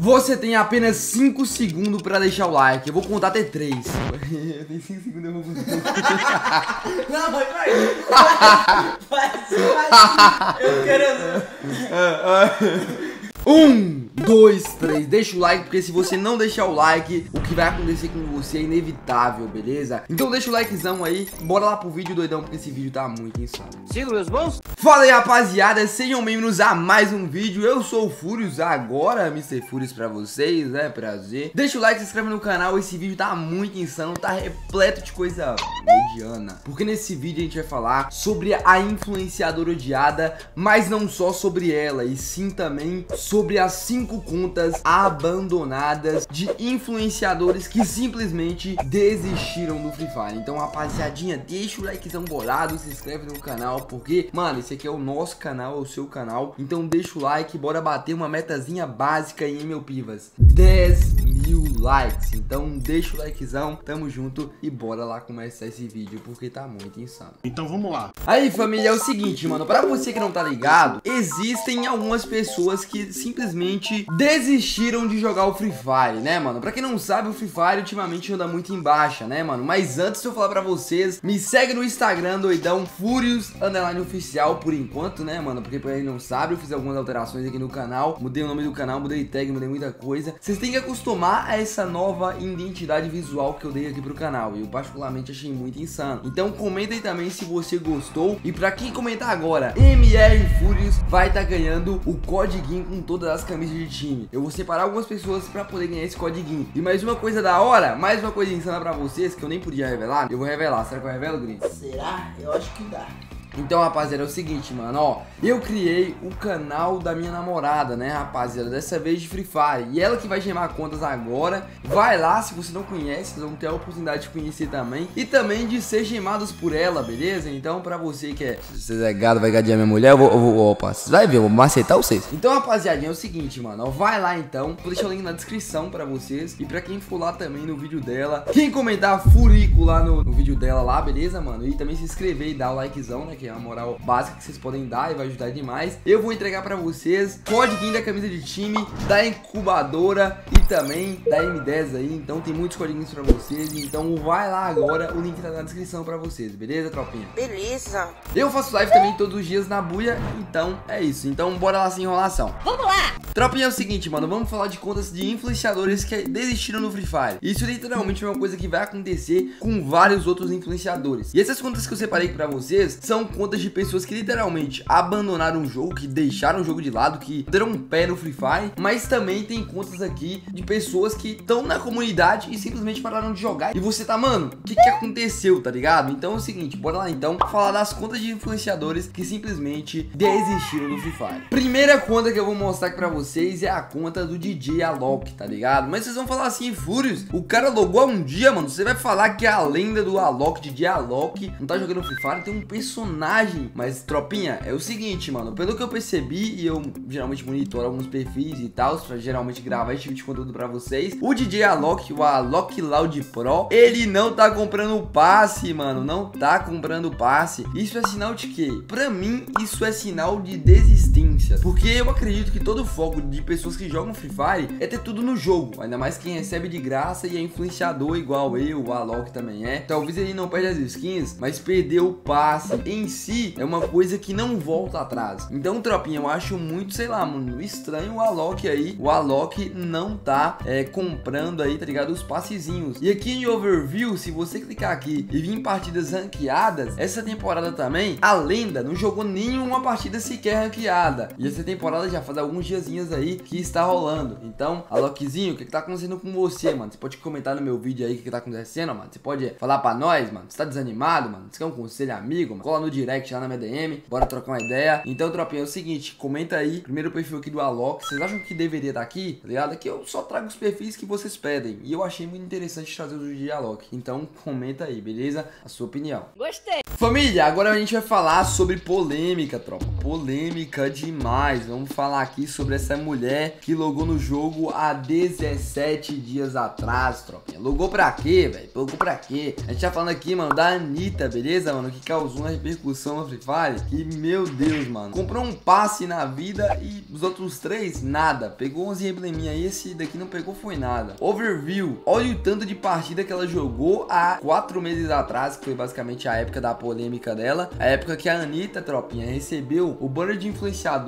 Você tem apenas 5 segundos pra deixar o like. Eu vou contar até 3. Tem 5 segundos, eu vou contar. Não, vai, vai. Vai, vai. Eu quero. Um, dois, três. Deixa o like, porque se você não deixar o like, o que vai acontecer com você é inevitável, beleza? Então deixa o likezão aí. Bora lá pro vídeo, doidão, porque esse vídeo tá muito insano. Siga meus bons? Fala aí, rapaziada. Sejam bem-vindos a mais um vídeo. Eu sou o Furious, agora Mr. Furious pra vocês, né? Prazer. Deixa o like, se inscreve no canal. Esse vídeo tá muito insano, tá repleto de coisa mediana. Porque nesse vídeo a gente vai falar sobre a influenciadora odiada, mas não só sobre ela, e sim também sobre as cinco contas abandonadas de influenciadores que simplesmente desistiram do Free Fire. Então, rapaziadinha, deixa o likezão bolado, se inscreve no canal, porque, mano, esse aqui é o nosso canal, é o seu canal. Então, deixa o like, bora bater uma metazinha básica aí, meu pivas. 10 mil likes. Então, deixa o likezão, tamo junto e bora lá começar esse vídeo, porque tá muito insano. Então vamos lá. Aí, família, é o seguinte, mano, pra você que não tá ligado, existem algumas pessoas que simplesmente desistiram de jogar o Free Fire, né, mano? Pra quem não sabe, o Free Fire ultimamente anda muito em baixa, né, mano? Mas antes de eu falar pra vocês, me segue no Instagram, doidão, Furious, underline oficial, por enquanto, né, mano? Porque pra quem não sabe, eu fiz algumas alterações aqui no canal, mudei o nome do canal, mudei tag, mudei muita coisa. Vocês têm que acostumar a essa nova identidade visual que eu dei aqui pro canal, eu particularmente achei muito insano. Então comenta aí também se você gostou, e pra quem comentar agora, MR Furious vai estar tá ganhando o codiguinho com todas as camisas de time. Eu vou separar algumas pessoas pra poder ganhar esse codiguinho. E mais uma coisa da hora, mais uma coisa insana pra vocês, que eu nem podia revelar, eu vou revelar. Será que eu revelo, Gris? Será? Eu acho que dá. Então, rapaziada, é o seguinte, mano, ó Eu criei o canal da minha namorada, né, rapaziada Dessa vez de Free Fire E ela que vai gemar contas agora Vai lá, se você não conhece, vocês vão ter a oportunidade de conhecer também E também de ser gemados por ela, beleza? Então, pra você que é... Se você é gado, vai gadear minha mulher, eu vou... Eu vou opa, vocês vai ver, eu vou macetar vocês Então, rapaziada, é o seguinte, mano, ó Vai lá, então Vou deixar o link na descrição pra vocês E pra quem for lá também no vídeo dela Quem comentar furico lá no, no vídeo dela lá, beleza, mano? E também se inscrever e dar o likezão, né, que é a moral básica que vocês podem dar e vai ajudar demais. Eu vou entregar pra vocês código da camisa de time, da incubadora e também da M10 aí. Então tem muitos códigos pra vocês. Então vai lá agora, o link tá na descrição pra vocês, beleza, tropinha? Beleza. Eu faço live também todos os dias na buia, então é isso. Então bora lá sem enrolação. Vamos lá! Tropinha é o seguinte, mano, vamos falar de contas de influenciadores que desistiram no Free Fire. Isso literalmente é uma coisa que vai acontecer com vários outros influenciadores. E essas contas que eu separei pra vocês são contas de pessoas que literalmente abandonaram o jogo, que deixaram o jogo de lado, que deram um pé no Free Fire, mas também tem contas aqui de pessoas que estão na comunidade e simplesmente pararam de jogar. E você tá, mano, o que que aconteceu, tá ligado? Então é o seguinte, bora lá então falar das contas de influenciadores que simplesmente desistiram do Free Fire. Primeira conta que eu vou mostrar aqui pra vocês é a conta do DJ Alok, tá ligado? Mas vocês vão falar assim, Fúrios, o cara logou um dia, mano, você vai falar que a lenda do Alok, DJ Alok, não tá jogando Free Fire, tem um personagem. Mas, tropinha, é o seguinte, mano, pelo que eu percebi, e eu geralmente monitoro alguns perfis e tal, pra geralmente gravar esse tipo de conteúdo pra vocês, o DJ Alok, o Alok Loud Pro, ele não tá comprando passe, mano, não tá comprando passe. Isso é sinal de quê? Pra mim, isso é sinal de desistência, porque eu acredito que todo foco de pessoas que jogam Free Fire é ter tudo no jogo, ainda mais quem recebe de graça e é influenciador igual eu, o Alok também é. Talvez ele não perde as skins, mas perdeu o passe em si é uma coisa que não volta atrás. Então, tropinha, eu acho muito, sei lá, mano, estranho o Alok aí. O Alok não tá é, comprando aí, tá ligado? Os passezinhos. E aqui em Overview, se você clicar aqui e vir em partidas ranqueadas, essa temporada também, a lenda não jogou nenhuma partida sequer ranqueada. E essa temporada já faz alguns diazinhos aí que está rolando. Então, Alokzinho, o que, que tá acontecendo com você, mano? Você pode comentar no meu vídeo aí o que, que tá acontecendo, mano. Você pode falar pra nós, mano. Você tá desanimado, mano? Você quer um conselho amigo, mano? Cola no direct lá na minha DM, bora trocar uma ideia. Então, tropinha, é o seguinte, comenta aí, primeiro perfil aqui do Alok, vocês acham que deveria estar aqui, tá ligado? Aqui eu só trago os perfis que vocês pedem, e eu achei muito interessante trazer o de Alok. Então, comenta aí, beleza? A sua opinião. Gostei. Família, agora a gente vai falar sobre polêmica, tropa. Polêmica demais mais. Vamos falar aqui sobre essa mulher que logou no jogo há 17 dias atrás, tropinha. Logou pra quê, velho? Logou pra quê? A gente tá falando aqui, mano, da Anitta, beleza, mano? Que causou uma repercussão no Free Fire. Que, meu Deus, mano. Comprou um passe na vida e os outros três, nada. Pegou 11 embleminha aí, esse daqui não pegou foi nada. Overview. Olha o tanto de partida que ela jogou há 4 meses atrás, que foi basicamente a época da polêmica dela. A época que a Anitta, tropinha, recebeu o banner de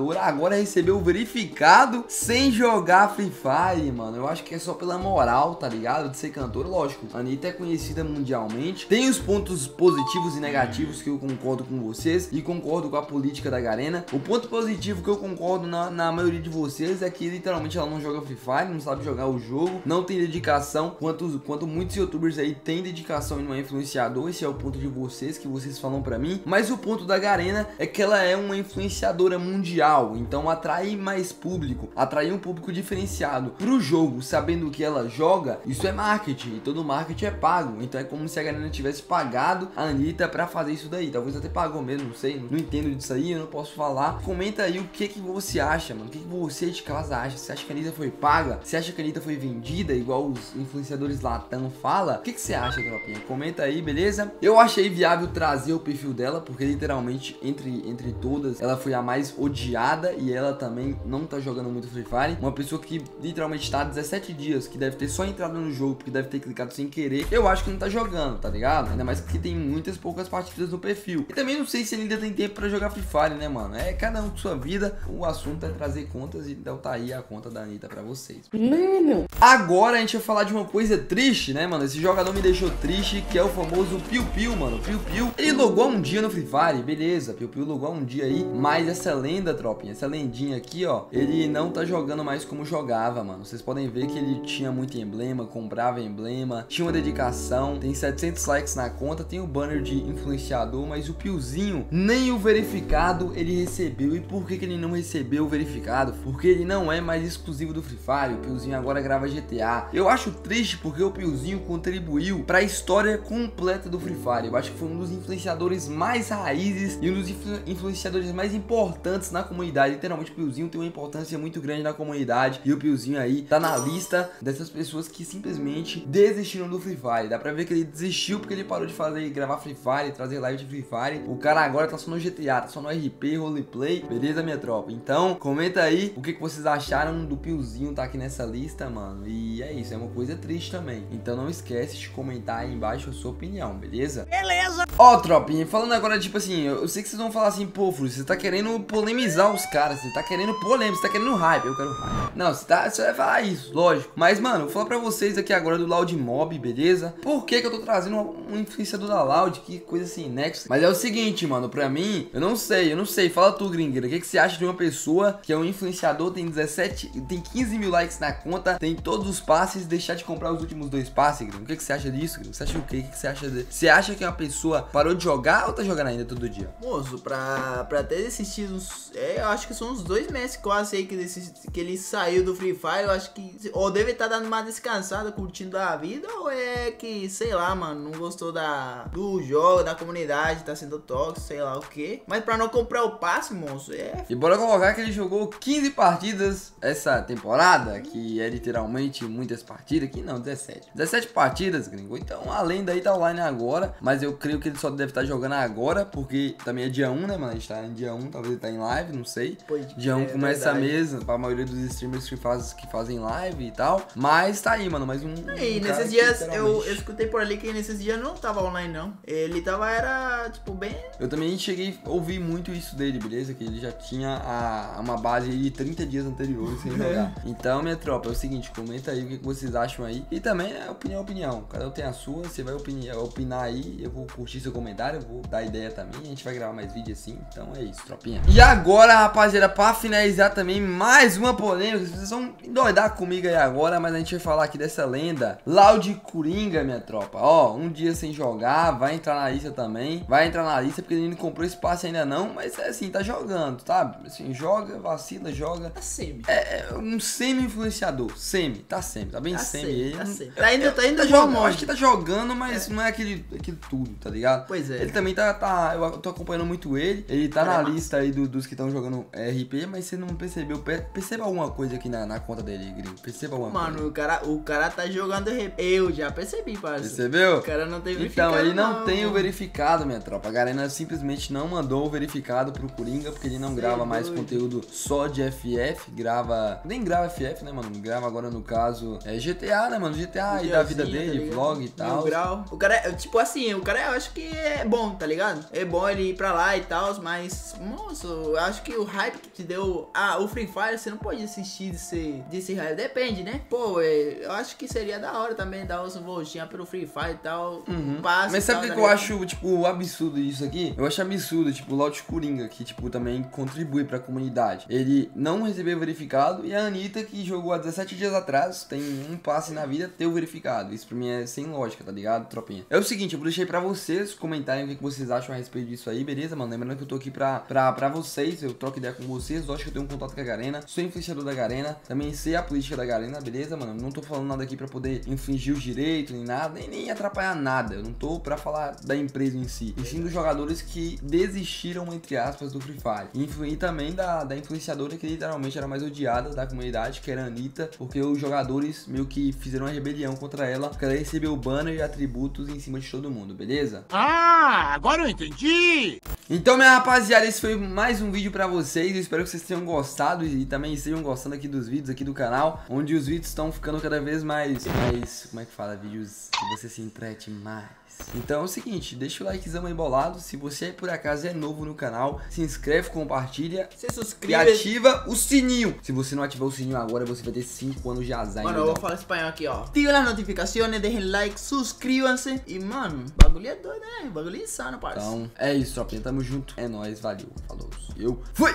influenciadora, agora recebeu verificado sem jogar Free Fire, mano. Eu acho que é só pela moral, tá ligado? De ser cantora, lógico. A Anitta é conhecida mundialmente. Tem os pontos positivos e negativos que eu concordo com vocês e concordo com a política da Garena. O ponto positivo que eu concordo na, na maioria de vocês é que literalmente ela não joga Free Fire, não sabe jogar o jogo, não tem dedicação, quanto, quanto muitos youtubers aí têm dedicação e não é influenciador, esse é o ponto de vocês, que vocês falam pra mim. Mas o ponto da Garena é que ela é uma influenciadora mundial, então atrai mais público, atrai um público diferenciado pro jogo, sabendo que ela joga, isso é marketing, e todo marketing é pago, então é como se a Garena tivesse pagado a Anitta pra fazer isso daí, talvez até pagou mesmo, não sei, não entendo disso aí, eu não posso falar. Comenta aí o que que você acha, mano, o que, que você de casa acha, você acha que a Anitta foi paga? Você acha que a Anitta foi vendida, igual os influenciadores latão fala? O que, que você acha, tropinha? Comenta aí, beleza? Eu achei viável trazer o perfil dela, porque literalmente, entre, entre todas, ela foi a mais odiada e ela também não tá jogando muito Free Fire. Uma pessoa que literalmente tá há 17 dias, que deve ter só entrado no jogo, porque deve ter clicado sem querer, eu acho que não tá jogando, tá ligado? Ainda mais que tem muitas poucas partidas no perfil. E também não sei se ele ainda tem tempo pra jogar Free Fire, né, mano? É cada um com sua vida, o assunto é trazer contas, então tá aí a conta da Anitta pra vocês. Mano. Agora a gente vai falar de uma coisa triste, né, mano? Esse jogador me deixou triste, que é o famoso Piu Piu, mano. Piu Piu, ele logou um dia no Free Fire, beleza. Piu Piu logou um dia aí, mas essa lenda, tropinha, essa lendinha aqui, ó, ele não tá jogando mais como jogava, mano. Vocês podem ver que ele tinha muito emblema, comprava emblema, tinha uma dedicação, tem 700 likes na conta, tem o banner de influenciador, mas o Piuzinho, nem o verificado ele recebeu. E por que, que ele não recebeu o verificado? Porque ele não é mais exclusivo do Free Fire, o Piuzinho agora grava GTA. Eu acho triste porque o Piuzinho contribuiu para a história completa do Free Fire. Eu acho que foi um dos influenciadores mais raízes e um dos influ influenciadores mais importantes na comunidade. Literalmente, o Piuzinho tem uma importância muito grande na comunidade e o Piuzinho aí tá na lista dessas pessoas que simplesmente desistiram do Free Fire. Dá pra ver que ele desistiu porque ele parou de fazer gravar Free Fire, trazer live de Free Fire. O cara agora tá só no GTA, tá só no RP, roleplay. Beleza, minha tropa? Então, comenta aí o que, que vocês acharam do Piuzinho tá aqui nessa lista, mano. E é isso, é uma coisa triste também. Então não esquece de comentar aí embaixo a sua opinião, beleza? Beleza. Ó, tropinha, falando agora, tipo assim, eu, sei que vocês vão falar assim, pô, Fru, você tá querendo polemizar os caras, você tá querendo polêmica, você tá querendo hype, eu quero hype. Não, você, tá, você vai falar isso, lógico. Mas, mano, vou falar pra vocês aqui agora do Loud Mob, beleza? Por que que eu tô trazendo um, influenciador da Loud? Que coisa assim, nexo. Mas é o seguinte, mano, pra mim, eu não sei, eu não sei. Fala tu, gringueira, o que, que você acha de uma pessoa que é um influenciador, tem 17, tem 15 mil likes na conta, tem todos os passes, deixar de comprar os últimos dois passes, gringo? O que, que você acha disso, gringo? Você acha o quê? O que, que você acha de... Você acha que uma pessoa parou de jogar ou tá jogando ainda todo dia? Moço, pra, pra ter desistido, é, eu acho que são uns dois meses quase aí que, desist- que ele saiu do Free Fire. Eu acho que ou deve estar dando uma descansada, curtindo a vida, ou é que, sei lá, mano, não gostou da, do jogo, da comunidade, tá sendo tóxico, sei lá o que. Mas pra não comprar o passe, moço, é. E bora colocar que ele jogou 15 partidas essa temporada, que é literalmente muitas partidas, que não, 17. 17 partidas, gringo. Então a lenda aí tá online agora, mas eu creio que ele só deve estar jogando agora, porque também é dia 1, né, mano? A gente tá em dia 1, talvez ele tá em live, não sei. Pode Dia 1 crer, é começa verdade. mesmo, pra maioria dos streamers que, faz, que fazem live e tal. Mas tá aí, mano, mais um. E um nesses que dias, eu, literalmente- eu escutei por ali que nesses dias não tava online, não. Ele tava, era, tipo, bem. Eu também cheguei a ouvir muito isso dele, beleza? Que ele já tinha a, uma base de 30 dias anteriores sem jogar. Então, minha tropa, é o seguinte, comenta aí o que que vocês acham aí. E também é opinião, opinião. Cada um tem a sua, você vai opinar, opinar aí, eu vou curtir seu comentário, eu vou dar ideia também, a gente vai gravar mais vídeo assim. Então é isso, tropinha. E agora, rapaziada, pra finalizar também mais uma polêmica, vocês vão endoidar comigo aí agora, mas a gente vai falar aqui dessa lenda. Loud Coringa, minha tropa. Ó, um dia sem jogar, vai entrar na lista também. Vai entrar na lista porque ele não comprou esse passe ainda não, mas é assim, tá jogando, tá? Assim, joga, vacila, joga. Tá semi. É é um semi-influenciador. Semi, tá semi, tá bem Tá semi. semi, Ele tá semi. Tá indo, tá indo tá igual jogando, acho que tá jogando, mas não é aquele, aquele tudo, tá ligado? Ligado? Pois é. Ele também tá, tá. Eu tô acompanhando muito ele. Ele tá na é massa. lista aí do- dos que estão jogando RP, mas você não percebeu. Per- Perceba alguma coisa aqui na, na conta dele, gringo. Perceba alguma coisa. Mano, o cara, o cara tá jogando rep. Eu já percebi, parça. Percebeu? O cara não tem Então, verificado, ele não, tem o verificado, minha tropa. A Garena simplesmente não mandou o verificado pro Coringa, porque ele não grava mais conteúdo só de FF, grava. Nem grava FF, né, mano? Grava agora no caso é GTA, né, mano? GTA e da vida tá dele, ligado? vlog e Mil tal. grau. O cara, é, tipo assim, o cara eu acho que é bom, tá ligado? É bom ele ir pra lá e tal, mas, moço, eu acho que o hype que te deu. Ah, o Free Fire, você não pode assistir desse, desse hype. Depende, né? Pô, é, eu acho que seria da hora também dar uns voltinhas pelo Free Fire e tal. Uhum. Passe Mas sabe o tal, que, tá que eu acho, tipo, absurdo isso aqui? Eu acho absurdo, tipo, o Loud Coringa, que, tipo, também contribui pra comunidade. Ele não recebeu verificado e a Anitta, que jogou há 17 dias atrás, tem um passe na vida, ter o verificado. Isso pra mim é sem lógica, tá ligado, tropinha? É o seguinte, eu aí pra vocês comentarem o que, vocês acham a respeito disso aí, beleza, mano? Lembrando que eu tô aqui pra, pra, pra vocês, eu troco ideia com vocês, eu acho que eu tenho um contato com a Garena, sou influenciador da Garena, também sei a política da Garena, beleza, mano? Não tô falando nada aqui pra poder infringir os direitos, nem nada, nem, nem atrapalhar nada. Eu não tô pra falar da empresa em si, e sim dos jogadores que desistiram, entre aspas, do Free Fire. E, e também da, da influenciadora que literalmente era mais odiada da comunidade, que era a Anitta, porque os jogadores meio que fizeram uma rebelião contra ela, porque ela recebeu banner e atributos em cima de todo mundo, beleza? Ah, agora eu entendi! Então, minha rapaziada, esse foi mais um vídeo pra vocês. Eu espero que vocês tenham gostado e também estejam gostando aqui dos vídeos aqui do canal, onde os vídeos estão ficando cada vez mais, mais, como é que fala, vídeos que você se entrete mais. Então é o seguinte, deixa o likezão aí bolado. Se você por acaso é novo no canal, se inscreve, compartilha Você e ativa o sininho. Se você não ativar o sininho agora, você vai ter 5 anos de azar. Mano, eu vou falar espanhol aqui, ó. Ativem as notificações, deixem like, suscríbanse. E, mano, bagulho é doido, né? Bagulho é insano, parça. Então é isso, tropinha. Tamo junto. É nóis, valeu. Falou. Eu fui!